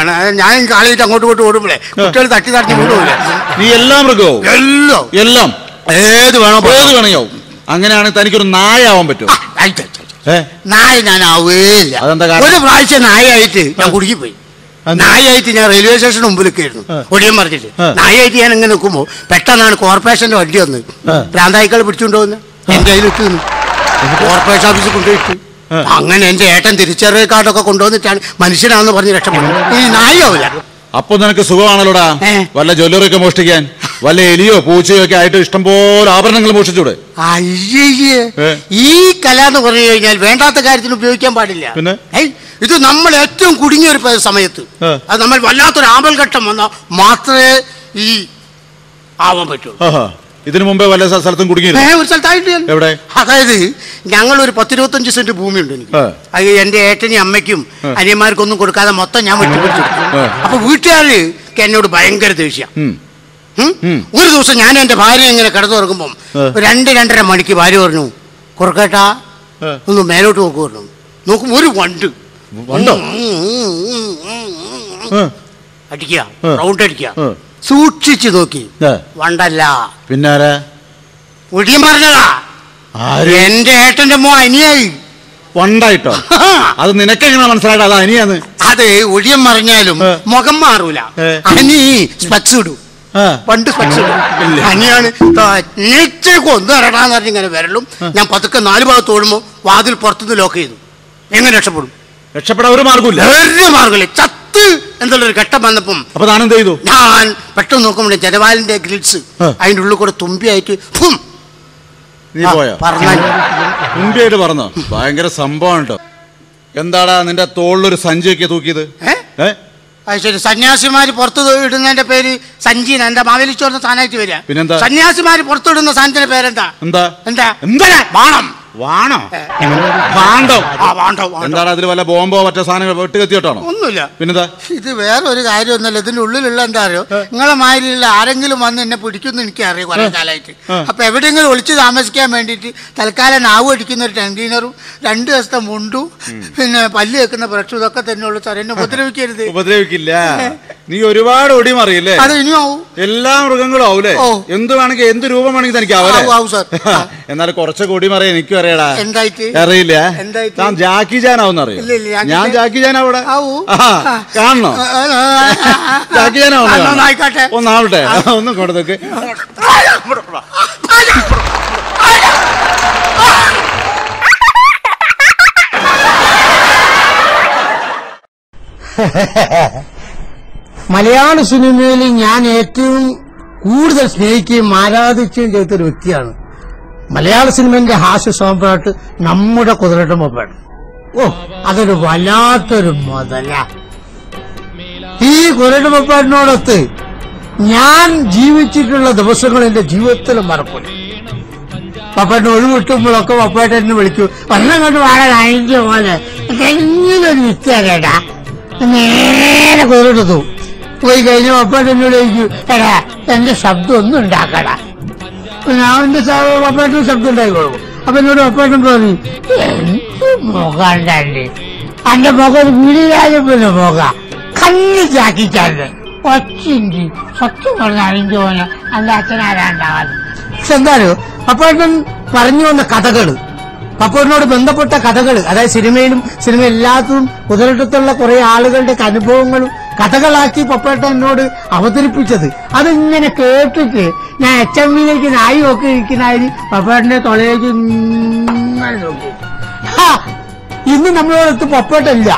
ആണ്. ഞാൻ കാളിയിട്ട് അങ്ങോട്ട് ഇങ്ങോട്ടും ഓടുമ്പോഴേ കുട്ടികൾ തട്ടി തട്ടി വിടൂല നീ എല്ലാം മൃഗവും എല്ലാം. എല്ലാം. ഏത് വേണോ ഏത് വേണയാവും അങ്ങനെയാണെങ്കിൽ തനിക്കൊരു നായാവാൻ പറ്റുമോ? നായ ഞാൻ ആവേയില്ല. ഒരു പ്രാവശ്യം നായായിട്ട് ഞാൻ കുടുക്കി പോയി? നായായിട്ട് ഞാൻ റെയിൽവേ സ്റ്റേഷൻ മുമ്പിൽ ആ. ഒടിയൻ പറഞ്ഞിട്ട്. നായായിട്ട് ഞാൻ ഇങ്ങനെ നിൽക്കുമ്പോൾ പെട്ടെന്നാണ് കോർപ്പറേഷന്റെ വണ്ടി വന്ന്. ആ. ഭ്രാന്തായിക്കൾ പിടിച്ചുകൊണ്ട് വന്ന്. എന്റെ കയ്യിൽ ഇട്ടു കോർപ്പറേഷൻ ഓഫീസിൽ കൊണ്ടുപോയിട്ട്. അങ്ങനെ എന്റെ ഏട്ടൻ തിരിച്ചറിയ കാർഡൊക്കെ കൊണ്ടുവന്നിട്ടാണ് മനുഷ്യനാണെന്ന് പറഞ്ഞ് രക്ഷപ്പെടുന്നത് ഈ നായാവില്ല അപ്പൊ നിനക്ക് സുഖമാണല്ലോടാ? വല്ല ജ്വല്ലറി ഒക്കെ മോഷ്ടിക്കാൻ വല്ല എലിയോ പൂച്ചയോ ഒക്കെ ആയിട്ട് ഇഷ്ടംപോലെ ആഭരണങ്ങൾ മോഷ്ടിച്ചൂടെ? അയ്യേ ഈ കല എന്ന് പറഞ്ഞു കഴിഞ്ഞാൽ വേണ്ടാത്ത കാര്യത്തിന് ഉപയോഗിക്കാൻ പാടില്ല. പിന്നെ? ഇത് നമ്മൾ ഏറ്റവും കുടുങ്ങിയ ഒരു സമയത്ത് അത് നമ്മൾ വല്ലാത്തൊരു ആപൽഘട്ടം വന്നാൽ മാത്രമേ ഈ ആവാൻ പറ്റൂ ഇതിനു മുമ്പേ വല്ല സ്ഥ- സ്ഥലത്തും കുടുങ്ങി ഒരു സ്ഥലത്തായിട്ട് എവിടെ? അതായത് ഞങ്ങൾ ഒരു പത്തിരുപത്തഞ്ച് സെന്റ് ഭൂമിയുണ്ട് എനിക്ക്. അത് എന്റെ ഏട്ടനും അമ്മയ്ക്കും അനിയന്മാർക്കും അനിയന്മാർക്കൊന്നും കൊടുക്കാതെ മൊത്തം ഞാൻ വെട്ടിപ്പിടിച്ചു. അപ്പൊ വീട്ടുകാര് എന്നോട് ഭയങ്കര ദേഷ്യ. ഒരു ദിവസം ഞാൻ എന്റെ ഭാര്യ ഇങ്ങനെ കിടന്നു തുറക്കുമ്പോ രണ്ട് രണ്ടര മണിക്ക് ഭാര്യ പറഞ്ഞു കുറുക്കേട്ടാ ഒന്ന് മേലോട്ട് നോക്കു പറഞ്ഞു. നോക്കും ഒരു വണ്ട്. അടിക്കുക റൗണ്ട് അടിക്കുക. സൂക്ഷിച്ചു നോക്കി. വണ്ടല്ല. പിന്നാരെ? ഒടിയൻ പറഞ്ഞതാ. എന്റെ ഏട്ടന്റെ മോ അനിയായി. വണ്ടായിട്ടോ? അത് നിനക്കെങ്ങനെ മനസ്സിലായിട്ട് അത് അനിയാന്ന്. അത് ഒഴിയം മറിഞ്ഞാലും മുഖം മാറൂല. അനി സ്പെക്സ് ഇടും. പണ്ട് സ്പെക്സ് ഇടും. അനിയാണ് നീച്ചേക്ക് ഒന്ന് ഇറങ്ങാന്ന് പറഞ്ഞ് ഇങ്ങനെ വരലും ഞാൻ പതുക്കെ നാല് ഭാഗത്ത് ഓടുമ്പോൾ വാതിൽ പുറത്തുനിന്ന് ലോക്ക് ചെയ്തു. എങ്ങനെ രക്ഷപ്പെടും? രക്ഷപ്പെടാൻ ഒരു മാർഗമില്ല ഒരു മാർഗമില്ല ചത്ത് എന്നുള്ളൊരു ഘട്ടം വന്നപ്പം അപ്പൊ ചെയ്തു? ഞാൻ പെട്ടെന്ന് നോക്കുമ്പോൾ ജനവാലിന്റെ ഗ്രിൽസ് ആ. അതിന്റെ ഉള്ളിൽ കൂടെ തുമ്പിയായിട്ട്. നീ പോയോ? മുമ്പിയായിട്ട് പറഞ്ഞോ? ഭയങ്കര സംഭവം കേട്ടോ എന്താടാ നിന്റെ തോളിലൊരു സഞ്ചിയൊക്കെ തൂക്കിയത്? ശരി. സന്യാസിമാര് പുറത്ത് ഇടുന്നതിന്റെ പേര് സഞ്ജീന എന്റെ മാവേലിച്ചോറിന്റെ സ്ഥാനമായിട്ട് വരിക? പിന്നെന്താ? സന്യാസിമാര് പുറത്തു ഇടുന്ന സാധനത്തിന്റെ പേരെന്താ? എന്താ? എന്താ? എന്താ? ബാണം വാണോ? വാണ്ടോ? ആ വാണ്ടോ വാണ്ടോ. എന്താണ് അതിൽ വല്ല ബോംബോ മറ്റോ സാധനങ്ങൾ വെട്ട് കത്തിയോട്ടാണോ ഒന്നുമില്ല. പിന്നെന്താ? ഇത് വേറെ ഒരു കാര്യമൊന്നുമല്ല. ഇതിന്റെ ഉള്ളിലുള്ള എന്താ അറിയോ? നിങ്ങളെ മാതിരിയുള്ള ആരെങ്കിലും വന്ന് എന്നെ പിടിക്കുന്നു എനിക്ക് അറിയാം കുറെ കാലമായിട്ട്. അപ്പൊ എവിടെയെങ്കിലും ഒളിച്ചു താമസിക്കാൻ വേണ്ടിയിട്ട് തൽക്കാലം നാവ് അടിക്കുന്ന ഒരു ടെൻഡീനറും രണ്ട് ദിവസത്തെ മുണ്ടും പിന്നെ പല്ല് വെക്കുന്ന ബ്രഷും ഇതൊക്കെ തന്നെ ഉള്ളു സാർ എന്നെ ഉപദ്രവിക്കരുത്. ഉപദ്രവിക്കില്ല. നീ ഒരുപാട് ഒടി മറിയില്ലേ അത് ഇനിയും ആവും എല്ലാ മൃഗങ്ങളും ആവൂലേ. എന്ത് വേണമെങ്കിൽ എന്ത് രൂപം വേണമെങ്കിൽ തനിക്ക് ആവും, ആവല്ലേ ആവും, സാർ. ആ. എന്നാൽ കുറച്ചൊക്കെ ഒടി മറിയാൻ എനിക്കും അറിയടാ അറിയില്ല ഞാൻ താൻ ജാക്കി ജാൻ ആവുന്ന അറിയോ ഞാൻ ജാക്കി ജാൻ അവിടെ. കാണണോ. ജാക്കി ജാൻ ആ, ഒന്നാവട്ടെ ഒന്നും കൊടുത്തേക്ക് മലയാള സിനിമയിൽ ഞാൻ ഏറ്റവും കൂടുതൽ സ്നേഹിക്കുകയും ആരാധിക്കുകയും ചെയ്ത ഒരു വ്യക്തിയാണ്. മലയാള സിനിമന്റെ ഹാസ്യ സോമ്പാട്ട് നമ്മുടെ കുതിരട്ട മൊബൈൽ ഓ അതൊരു വല്ലാത്തൊരു മുതല. ഈ കുതിരട്ട മൊബൈലിനോടൊത്ത് ഞാൻ ജീവിച്ചിട്ടുള്ള ദിവസങ്ങൾ എന്റെ ജീവിതത്തിൽ പപ്പാട്ടിന് പപ്പേട്ടൻ ഒഴിവിട്ടുമ്പോഴൊക്കെ പപ്പേട്ടൻ എന്നെ വിളിക്കൂ ഒന്നും കൊണ്ട് വാഴാൻ അയഞ്ഞ പോലെ. എങ്ങനൊരു വിറ്റാ നേരെ കുതിരെടുത്തു പോയി കഴിഞ്ഞ പപ്പ എന്നോട് ചോദിച്ചു എടാ എന്റെ ശബ്ദം ഒന്നും ഉണ്ടാക്കടാ. ഞാൻ എന്റെ പപ്പാട്ടിന് ശബ്ദം ഉണ്ടായിക്കോളൂ. അപ്പൊ എന്നോട് പപ്പാട്ടും പറഞ്ഞു എന്ത് മുഖണ്ടല്ലേ എന്റെ മുഖം പോലെ മുഖ കണ്ണി ചാക്കിച്ചാണ്ട്. ഒച്ചിന്റെ സത്യം പറഞ്ഞ അറിഞ്ഞു പോലെ എന്റെ അച്ഛനാരാണ്ടാവാൻ പക്ഷെ എന്തായാലും പപ്പാട്ടൻ പറഞ്ഞു വന്ന കഥകൾ പപ്പോട്ടിനോട് ബന്ധപ്പെട്ട കഥകൾ അതായത് സിനിമയിലും സിനിമ എല്ലാത്തും കുതിരട്ടത്തുള്ള കുറെ ആളുകളുടെ അനുഭവങ്ങളും കഥകളാക്കി പപ്പേട്ട എന്നോട് അവതരിപ്പിച്ചത്. അതിങ്ങനെ കേട്ടിട്ട് ഞാൻ എച്ച് എം വിയിലേക്ക് നായി നോക്കി ഇരിക്കുന്നതിന് പപ്പേട്ടന്റെ തൊലയിലേക്ക് ഇന്ന് നോക്കി. ഇന്ന് നമ്മളോടൊത്ത് പപ്പേട്ടല്ല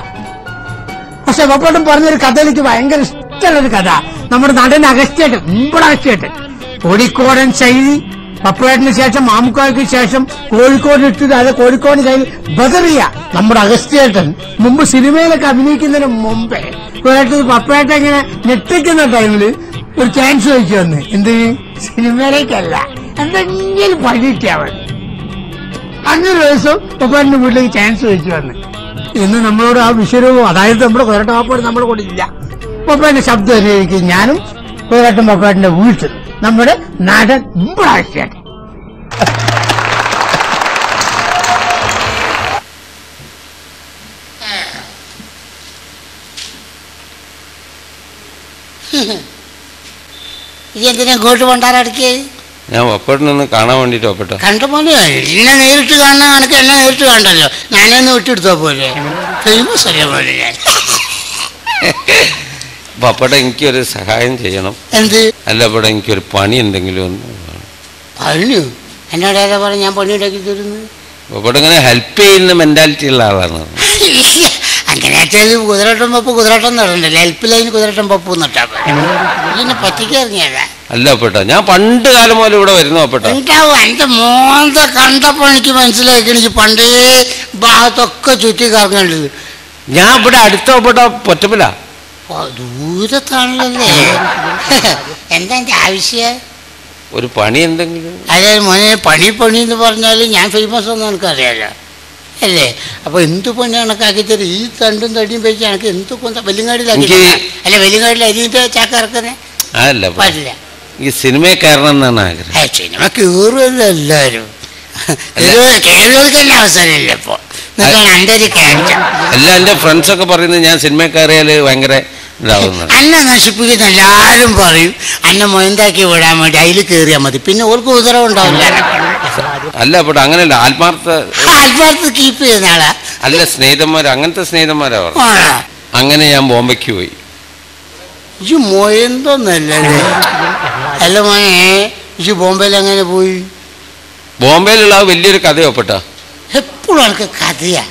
പക്ഷെ പപ്പേട്ടൻ പറഞ്ഞൊരു കഥ എനിക്ക് ഭയങ്കര ഇഷ്ടമുള്ളൊരു കഥ. നമ്മുടെ നടൻ അഗസ്റ്റേട്ടൻ മുമ്പ് അഗസ്റ്റേട്ടൻ കോഴിക്കോടൻ ശൈലി പപ്പേട്ടിന് ശേഷം മാമുക്കാർക്ക് ശേഷം കോഴിക്കോട് ഇട്ടിട്ട് അത് കോഴിക്കോട് കയ്യിൽ ബദറിയ നമ്മുടെ അഗസ്റ്റേട്ടൻ മുമ്പ് സിനിമയിലൊക്കെ അഭിനയിക്കുന്നതിന് മുമ്പേ ഒരിടത്ത് പപ്പയായിട്ട് ഇങ്ങനെ ഞെട്ടിക്കുന്ന ടൈമിൽ ഒരു ചാൻസ് ചോദിച്ചു വന്ന് എന്ത്? സിനിമയിലേക്കല്ല. എന്തെങ്കിലും പഠിക്കാവൻ മതി അങ്ങനെ ഒരു ദിവസം പപ്പാന്റെ വീട്ടിലേക്ക് ചാൻസ് ചോദിച്ചു വന്ന്. ഇന്ന് നമ്മളോട് ആ വിശ്വരൂപം അതായത് നമ്മുടെ കൊരട്ടാപ്പാട് നമ്മുടെ കൂടെ ഇല്ല. പപ്പാന്റെ ശബ്ദം അനുഭവിക്കും ഞാനും കൊരട്ടും പപ്പാട്ടിന്റെ വീട്ടിൽ നമ്മുടെ നാടൻ മുമ്പാഴ്ചയാണ് ഇത് എന്തിനാ ഇങ്ങോട്ട് കൊണ്ടാറടക്കി ഞാൻ ഒപ്പട്ടിനൊന്ന് കാണാൻ വേണ്ടിട്ട് ഒപ്പട്ട കണ്ട പോലെ എന്നെ നേരിട്ട് കാണാൻ കണക്ക് എന്നെ നേരിട്ട് കണ്ടല്ലോ. ഞാനൊന്ന് വിട്ടെടുത്തോ പോലെ. ഫേമസ് അല്ലേ പോലെ ഞാൻ. പപ്പട എനിക്കൊരു സഹായം ചെയ്യണം. എന്ത്? അല്ല അപ്പട എനിക്കൊരു പണി എന്തെങ്കിലും ഒന്ന് വേണം. എന്നോട് ഏതാ പറഞ്ഞ ഞാൻ പണി ഉണ്ടാക്കി തരുന്നു പപ്പട ഇങ്ങനെ ഹെൽപ്പ് ചെയ്യുന്ന മെന്റാലിറ്റി ഉള്ള ആളാണ് അങ്ങനെ വെച്ചാൽ കുതിരട്ടം പപ്പ് കുതിരട്ടം നടണ്ടല്ലേ ഹെൽപ്പ് ലൈൻ കുതിരട്ടം പപ്പ് നട്ടാ ഇതിനെ ഇറങ്ങിയതാ. അല്ല അപ്പേട്ട. ഞാൻ പണ്ട് കാലം മുതൽ ഇവിടെ വരുന്നു അപ്പേട്ട. ഉണ്ടാവും എന്റെ മോന്ത കണ്ടപ്പോ എനിക്ക് മനസ്സിലാക്കി എനിക്ക് പണ്ടേ ഭാഗത്തൊക്കെ ചുറ്റി കറങ്ങേണ്ടത് ഞാൻ ഇവിടെ അടുത്ത ഒപ്പേട്ട പൊറ്റപ്പില. ദൂരത്താണല്ലേ എന്താ എന്റെ ആവശ്യം? ഒരു പണി എന്തെങ്കിലും? അതെ മോനെ പണി പണി എന്ന് പറഞ്ഞാൽ ഞാൻ ഫേമസ് ഒന്നും എനിക്കറിയാലോ. അല്ലേ? അപ്പൊ എന്ത് പൊന്നെ കണക്കാക്കി തരും? ഈ തണ്ടും തടിയും വെച്ച് എനിക്ക് എന്ത് കൊന്ത വെല്ലുങ്ങാടിലാക്കി. അല്ല വെല്ലുങ്ങാടിൽ അരിന്റെ ചാക്ക ഇറക്കുന്നേ അതല്ല. പറ്റില്ല. ഈ സിനിമ കയറണം എന്നാണ് ആഗ്രഹം. സിനിമ കീറുമല്ലോ എല്ലാരും. കേരളർക്ക് തന്നെ അവസരമില്ല ഇപ്പൊ? അല്ല എന്റെ ക്യാരക്ടർ എല്ലാ ഫ്രണ്ട്സൊക്കെ പറയുന്നത് ഞാൻ സിനിമ കയറിയാൽ ഭയങ്കര അന്നെ നശിപ്പിക്കുന്ന എല്ലാരും പറയും അന്ന മൊയന്താക്കി വിടാൻ വേണ്ടി അതിൽ കയറിയാൽ മതി. പിന്നെ ഓർക്ക് ഉണ്ടാവില്ല. അല്ല അപ്പേട്ട അങ്ങനെയല്ല. ആത്മാർത്ഥ ആത്മാർത്ഥ കീപ്പ് ചെയ്യുന്ന ആളാ. അല്ല സ്നേഹിതന്മാർ അങ്ങനത്തെ സ്നേഹിതന്മാരാ അങ്ങനെ ഞാൻ ബോംബെക്ക് പോയി. ഇജ് മൊയന്തൊന്നല്ലേ അല്ല മോനെ ഇജ് ബോംബെയിൽ അങ്ങനെ പോയി? ബോംബെയിലുള്ള ആ വലിയൊരു കഥയൊപ്പെട്ട എപ്പോഴും എനിക്ക് കഥയാ.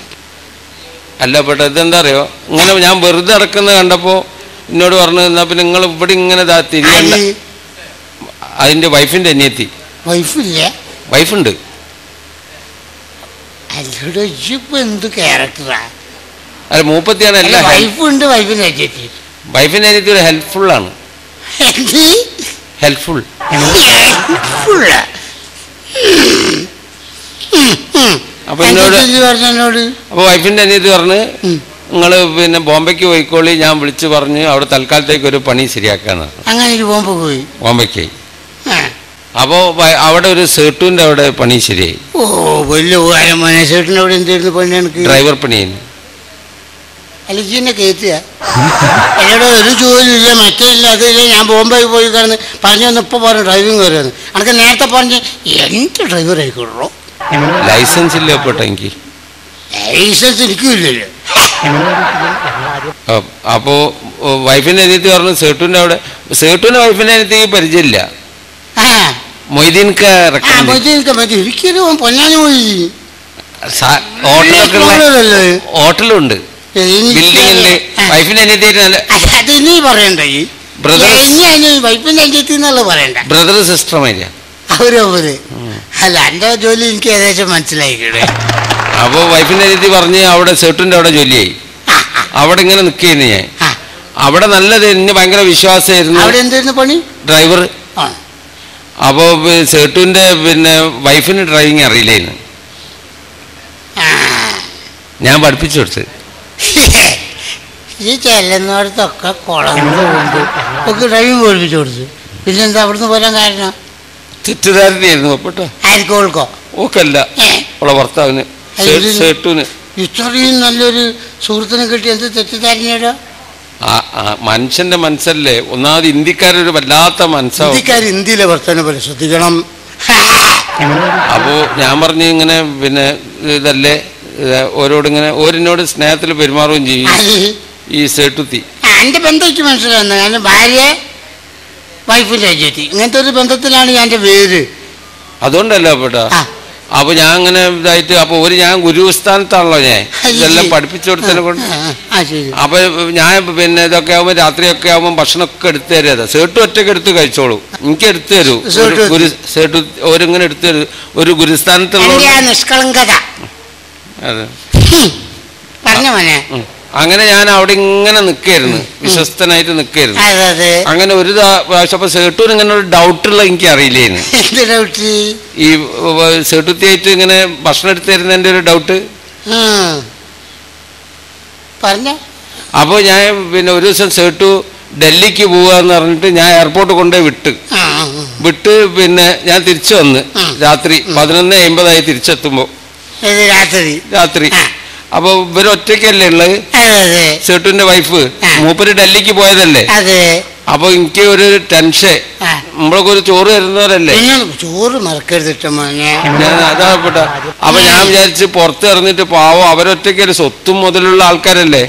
അല്ല പെട്ട ഇതെന്താ അറിയോ? ഇങ്ങനെ ഞാൻ വെറുതെ നടക്കുന്ന കണ്ടപ്പോ എന്നോട് പറഞ്ഞു എന്നാ പിന്നെ നിങ്ങൾ ഇവിടെ ഇങ്ങനെ തിരിയണ്ട? അതിന്റെ വൈഫിന്റെ അനിയത്തി. വൈഫില്ല? വൈഫുണ്ട്. അല്ല മൂപ്പത്തിയാണ് അല്ല വൈഫുണ്ട് വൈഫിന്റെ അനിയത്തി. ഒരു ഹെൽപ്ഫുൾ ആണ്. ഹെൽപ്ഫുൾ അപ്പൊ എന്നോട് അപ്പൊ വൈഫിന്റെ അനിയത്തി പറഞ്ഞ്. നിങ്ങൾ പിന്നെ ബോംബെക്ക് പോയിക്കോളി ഞാൻ വിളിച്ചു പറഞ്ഞ് അവിടെ തൽക്കാലത്തേക്ക് ഒരു പണി ശരിയാക്കാണ്. അങ്ങനെ ഒരു ബോംബ് പോയി? ബോംബെക്ക്. അപ്പോ അവിടെ ഒരു സേട്ടുവിന്റെ അവിടെ പണി ശരിയായി. ഓ വലിയ സേട്ടിന്റെ അവിടെ എന്തായിരുന്നു പണി എനിക്ക്? ഡ്രൈവർ അല്ല ഇജിന്നെ കയറ്റുക എന്നോട് ഒരു ജോലിയില്ല മറ്റില്ല അതില്ല ഞാൻ ബോംബെ പോയി കിടന്ന് പറഞ്ഞു വന്ന് ഇപ്പൊ പറഞ്ഞു ഡ്രൈവിംഗ് വരുമെന്ന് അനക്ക് നേരത്തെ പറഞ്ഞ് എന്ത് ഡ്രൈവർ ആയിക്കോളൂ ലൈസൻസ് ഇല്ല പെട്ട എനിക്ക്. ലൈസൻസ് എനിക്കില്ലല്ലോ അ- അപ്പോ വൈഫിന്റെ അനിയത്തി പറഞ്ഞു സേട്ടുവിന്റെ അവിടെ സേട്ടുവിന്റെ വൈഫിന്റെ അനിയത്തി പരിചയമില്ല. മൊയ്തീൻക്ക് ഒരിക്കലും പൊന്നാനി പോയി? ഹോട്ടലുണ്ട്. വൈഫിന്റെ അനിയത്തി നീ പറയണ്ട? ഈ ബ്രദർ സിസ്റ്റർ അവരവര് അല്ല എന്റെ ജോലി എനിക്ക് ഏകദേശം മനസ്സിലായിക്കടെ. അപ്പോ വൈഫിന്റെ രീതി പറഞ്ഞ് അവിടെ സേട്ടുവിന്റെ അവിടെ ജോലിയായി അവിടെ ഇങ്ങനെ നിക്കുന്നു ഞാൻ. അവിടെ നല്ലത് എന്നെ ഭയങ്കര വിശ്വാസമായിരുന്നു. അവിടെ എന്തായിരുന്നു പണി? ഡ്രൈവർ അപ്പോൾ സേട്ടുവിന്റെ പിന്നെ വൈഫിന് ഡ്രൈവിങ് അറിയില്ലായിരുന്നു. ഞാൻ പഠിപ്പിച്ചു കൊടുത്ത്. ഈ ചെല്ലുന്നിടത്തൊക്കെ കുളങ്ങളുണ്ട് ഒക്കെ ഡ്രൈവിംഗ് പഠിപ്പിച്ചു കൊടുത്തു. പിന്നെന്താ അവിടുന്ന് പോരാൻ കാരണം? തെറ്റിദ്ധാരണയായിരുന്നു അപ്പോട്ടോ. ഓക്കല്ല. അവളെ ഭർത്താവിന്. ഇത്രയും നല്ലൊരു സുഹൃത്തിനെ കിട്ടി. എന്ത് തെറ്റിദ്ധാരണയുടെ? മനുഷ്യന്റെ മനസ്സല്ലേ? ഒന്നാമത് ഇന്ത്യക്കാരൊരു വല്ലാത്ത മനസ്സാണ് ഇന്ത്യക്കാർ ഇന്ത്യയിലെ വർത്തമാനം പോലെ ശ്രദ്ധിക്കണം. അപ്പോ ഞാൻ പറഞ്ഞു ഇങ്ങനെ പിന്നെ ഇതല്ലേ? ഇത് ഓരോടിങ്ങനെ ഓരോട് സ്നേഹത്തിൽ പെരുമാറുകയും ചെയ്യും. ഈ സേട്ടുത്തി. ആ, എന്റെ ബന്ധം എനിക്ക് മനസ്സിലാവുന്നത് കാരണം ഭാര്യ വൈഫിന്റെ അജറ്റി ഇങ്ങനത്തെ ഒരു ബന്ധത്തിലാണ് ഞാൻ എന്റെ പേര്. അതുകൊണ്ടല്ല അപ്പോട്ടാ? ആ അപ്പൊ ഞാൻ അങ്ങനെ ഇതായിട്ട് അപ്പൊ ഒരു ഞാൻ ഗുരുസ്ഥാനത്താണല്ലോ ഞാൻ. ഇതെല്ലാം പഠിപ്പിച്ചു കൊടുത്തതിനെ കൊണ്ട്. അപ്പൊ ഞാൻ പിന്നെ ഇതൊക്കെ ആവുമ്പോ രാത്രിയൊക്കെ ആവുമ്പോ ഭക്ഷണമൊക്കെ എടുത്തു തരാ സേട്ടു ഒറ്റയ്ക്ക് എടുത്ത് കഴിച്ചോളൂ. എനിക്ക് എടുത്തു തരൂ. ഗുരു സേട്ടു ഓരിങ്ങനെ എടുത്തു തരൂ. ഒരു ഗുരുസ്ഥാനത്തുള്ള നിഷ്കളങ്കത. അതെ. പറഞ്ഞു മോനെ. അങ്ങനെ ഞാൻ അവിടെ ഇങ്ങനെ നിൽക്കായിരുന്നു വിശ്വസ്തനായിട്ട് നിൽക്കായിരുന്നു അതെ അങ്ങനെ ഒരു പ്രാവശ്യം അപ്പൊ സേട്ടൂന് ഇങ്ങനെ ഒരു ഡൗട്ടുള്ള എനിക്ക് അറിയില്ലായിരുന്നു ഈ സേട്ടുത്തിയായിട്ട് ഇങ്ങനെ ഭക്ഷണം എടുത്തു തരുന്നതിന്റെ ഒരു ഡൗട്ട്. അപ്പൊ അപ്പോൾ ഞാൻ പിന്നെ ഒരു ദിവസം സേട്ടു ഡൽഹിക്ക് പോവാന്ന് പറഞ്ഞിട്ട് ഞാൻ എയർപോർട്ട് കൊണ്ടുപോയി വിട്ട്. വിട്ട് പിന്നെ ഞാൻ തിരിച്ചു വന്ന്. രാത്രി പതിനൊന്ന് അമ്പതായി തിരിച്ചെത്തുമ്പോൾ ഇത് രാത്രി? രാത്രി. അപ്പൊ ഇവരൊറ്റയ്ക്കല്ലേ ഉള്ളത്? അതെ. വൈഫ്. മൂപ്പര് ഡൽഹിക്ക് പോയതല്ലേ? അപ്പൊ എനിക്ക് ഒരു ടെൻഷൻ. നമ്മളൊക്കെ ഒരു ചോറ് തരുന്നവരല്ലേ? ചോറ് മറക്കരുത് ഞാൻ അതാ പെട്ട അപ്പൊ ഞാൻ വിചാരിച്ച് പുറത്ത് ഇറങ്ങിട്ട് പാവം അവരൊറ്റയ്ക്കല്ലേ സ്വത്തും മുതലുള്ള ആൾക്കാരല്ലേ?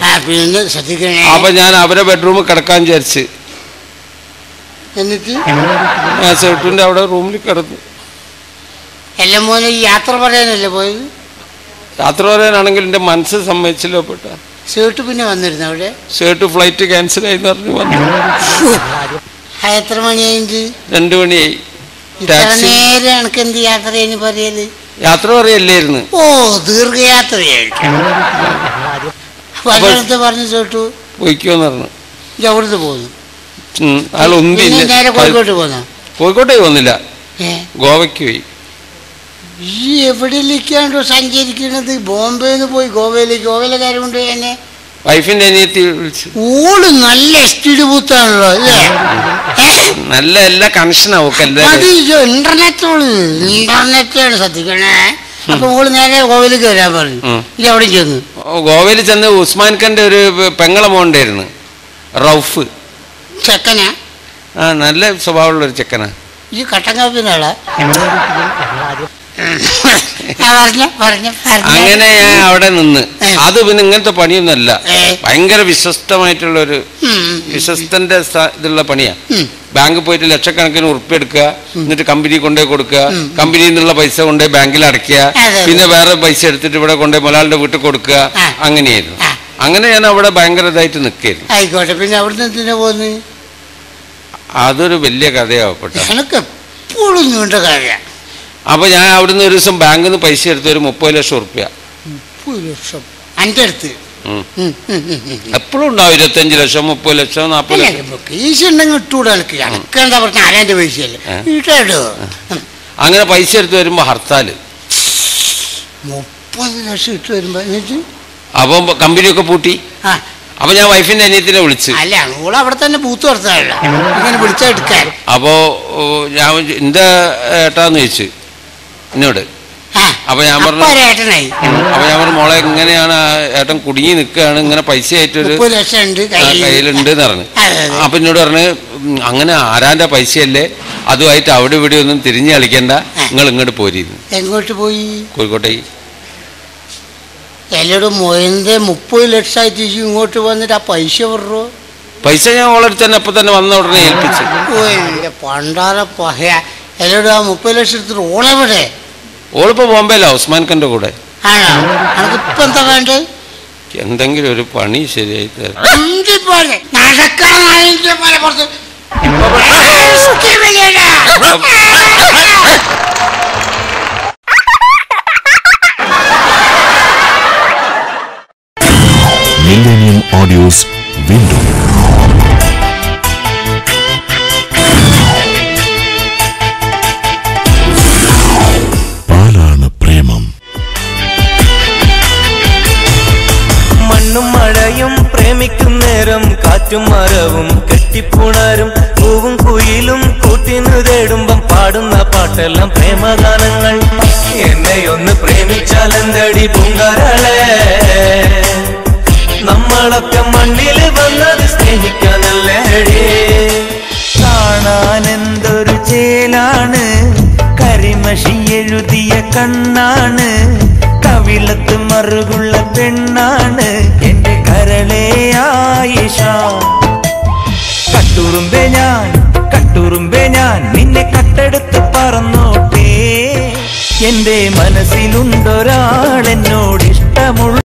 അപ്പൊ ഞാൻ അവരെ ബെഡ്റൂമിൽ കിടക്കാൻ വിചാരിച്ച്. എന്നിട്ട്? ഞാൻ അവിടെ റൂമിൽ കിടന്നു. എല്ലാം പോലെ യാത്ര പറയാനല്ലേ പോയത്? പറയാനാണെങ്കിൽ എന്റെ മനസ്സ് സമ്മതിച്ചില്ല പെട്ട. സേട്ട് പിന്നെ വന്നിരുന്നു അവിടെ? സേട്ട് ഫ്ലൈറ്റ് ക്യാൻസൽ ആയി പറഞ്ഞു എത്ര മണിയായി രണ്ടു മണിയായി. ഇത്ര ടാക്സി നേരം എനക്ക് എന്ത് യാത്ര ചെയ്യുന്നു പറയൽ? യാത്ര പറയല്ലായിരുന്നു. ഓ ദീർഘയാത്രയായിരിക്കും. വല്ലയിടത്ത് പറഞ്ഞു ചേട്ടു പോയിക്കോന്ന് പറഞ്ഞു. പോകുന്നു ഒന്നില്ല കോഴിക്കോട്ട് പോന്ന? കോഴിക്കോട്ടേക്ക് വന്നില്ല. ഗോവയ്ക്ക് പോയി. ഈ എവിടെയൊക്കെയാണ്ടോ സഞ്ചരിക്കുന്നത്? ബോംബെന്ന് പോയി ഗോവയിലേക്ക്. ഗോവയിലെ കാര്യം കൊണ്ട് എന്നെ? വൈഫിന്റെ അനിയത്തി വിളിച്ചു. ഓൾ നല്ല എസ്റ്റിഡ് ബൂത്താണല്ലോ അല്ലേ? നല്ല എല്ലാ കണക്ഷനാ ഇന്റർനെറ്റ് ഓൾ. ഇന്റർനെറ്റാണ് ശ്രദ്ധിക്കണേ. അപ്പൊ ഓൾ നേരെ ഗോവയിലേക്ക് വരാൻ പറഞ്ഞു. ഇത് എവിടെ ചെന്ന്. ഗോവയിൽ ചെന്ന് ഉസ്മാൻ ഖാന്റെ ഒരു പെങ്ങളെ മോണ്ടായിരുന്നു. റൌഫ്. ചെക്കനാ? ആ നല്ല സ്വഭാവമുള്ള ഒരു ചെക്കനാ. ഈ കട്ടൻ കാപ്പിനാളാ ആ, പറഞ്ഞ പറഞ്ഞ പറഞ്ഞ അങ്ങനെ ഞാൻ അവിടെ നിന്ന്. അത് പിന്നെ ഇങ്ങനത്തെ പണിയൊന്നുമല്ല. ഭയങ്കര വിശ്വസ്തമായിട്ടുള്ള ഒരു വിശ്വസ്തന്റെ ഇതുള്ള പണിയാ. ബാങ്കിൽ പോയിട്ട് ലക്ഷക്കണക്കിന് ഉറപ്പെടുക്കുക എന്നിട്ട് കമ്പനി കൊണ്ടുപോയി കൊടുക്കുക കമ്പനിയിൽ നിന്നുള്ള പൈസ കൊണ്ടുപോയി ബാങ്കിൽ അടയ്ക്കുക പിന്നെ വേറെ പൈസ എടുത്തിട്ട് ഇവിടെ കൊണ്ടുപോയി മലയാളിയുടെ വീട്ടിൽ കൊടുക്കുക. അങ്ങനെയായിരുന്നു. അങ്ങനെ ഞാൻ അവിടെ ഭയങ്കര ഇതായിട്ട് നിൽക്കായിരുന്നു ആയിക്കോട്ടെ പിന്നെ അവിടുന്ന് എന്തിനാ പോന്ന് അതൊരു വലിയ കഥയാവപ്പെട്ട. എപ്പോഴും നീണ്ട കാര്യം. അപ്പൊ ഞാൻ അവിടുന്ന് ഒരു ദിവസം ബാങ്കിൽ നിന്ന് പൈസ എടുത്ത് ഒരു മുപ്പത് ലക്ഷം ഉറുപ്പ്യ. മുപ്പത് ലക്ഷം. എന്റെ അടുത്ത്. എപ്പോഴും ഉണ്ടാവും ഇരുപത്തഞ്ച് ലക്ഷം മുപ്പത് ലക്ഷം നാൽപ്പത് അല്ല, ലക്ഷം. ഉണ്ടെങ്കിൽ എനിക്ക് ആരാന്റെ പൈസയല്ലേ? ഇട്ടോ അങ്ങനെ പൈസ എടുത്ത് വരുമ്പോ ഹർത്താൽ. മുപ്പത് ലക്ഷം ഇട്ട് വരുമ്പോ അപ്പൊ അപ്പം കമ്പനിയൊക്കെ പൂട്ടി. അപ്പൊ ഞാൻ വൈഫിന്റെ അനിയത്തിനെ വിളിച്ച്. അല്ല ഓൾ അവിടെ തന്നെ പൂത്ത് ഇങ്ങനെ വിളിച്ചാ എടുക്കാൻ. അപ്പോ ഞാൻ എന്താ ഏട്ടാന്ന് ചോദിച്ചു. എന്നോട് അപ്പൊ ഞാൻ പറഞ്ഞു അപ്പൊ ഞാൻ പറഞ്ഞു മോളെ ഇങ്ങനെയാണ് ഏട്ടൻ കുടുങ്ങി നിൽക്കുകയാണ് ഇങ്ങനെ പൈസ ആയിട്ടൊരു കയ്യിലുണ്ട് എന്ന് പറഞ്ഞു. അപ്പൊ എന്നോട് പറഞ്ഞു അങ്ങനെ ആരാന്റെ പൈസയല്ലേ? അതുമായിട്ട് അവിടെ ഇവിടെ ഒന്നും തിരിഞ്ഞു കളിക്കണ്ട. നിങ്ങൾ ഇങ്ങോട്ട് പോരിയിരുന്നു എങ്ങോട്ട് പോയി? കോഴിക്കോട്ടേക്ക്. എല്ലാവരും മൊയന്റെ മുപ്പത് ലക്ഷമായി തിരിച്ചു ഇങ്ങോട്ട് വന്നിട്ട് ആ പൈസ വിടറോ പൈസ ഞാൻ ഓളടുത്ത് തന്നെ അപ്പൊ തന്നെ വന്ന ഉടനെ ഏൽപ്പിച്ചു. പണ്ടാറ എല്ലോട് പഹയ. എല്ലാവരും ആ മുപ്പത് ലക്ഷം എടുത്തിട്ട് ഓളെവിടെ? ഓളിപ്പോ ബോംബെയിലാ ഉസ്മാൻ ഖാന്റെ കൂടെ? ആണോ? അനക്കിപ്പോ എന്താ വേണ്ടത്? എന്തെങ്കിലും ഒരു പണി ശരിയായി തരാം. മില്ലേനിയം ഓഡിയോസ് വീണ്ടും പാട്ടെല്ലാം പ്രേമഗാനങ്ങൾ. എന്നെ ഒന്ന് പ്രേമിച്ചാലെന്തടി പൂങ്കാരളെ നമ്മളൊക്കെ മണ്ണിൽ വന്നത് സ്നേഹിക്കാനല്ലേടി. കാണാൻ എന്തൊരു ചേലാണ്. കരിമഷി എഴുതിയ കണ്ണാണ്. കവിളത്ത് മറുകുള്ള പെണ്ണാണ്. എന്റെ കരളേ ആയിഷ. കട്ടുറുമ്പെ ഞാൻ കട്ടുറുമ്പേ ഞാൻ നിന്നെ കട്ടെടുത്ത് പറന്നോട്ടേ. എന്റെ മനസ്സിലുണ്ടൊരാൾ എന്നോട് ഇഷ്ടമുള്ള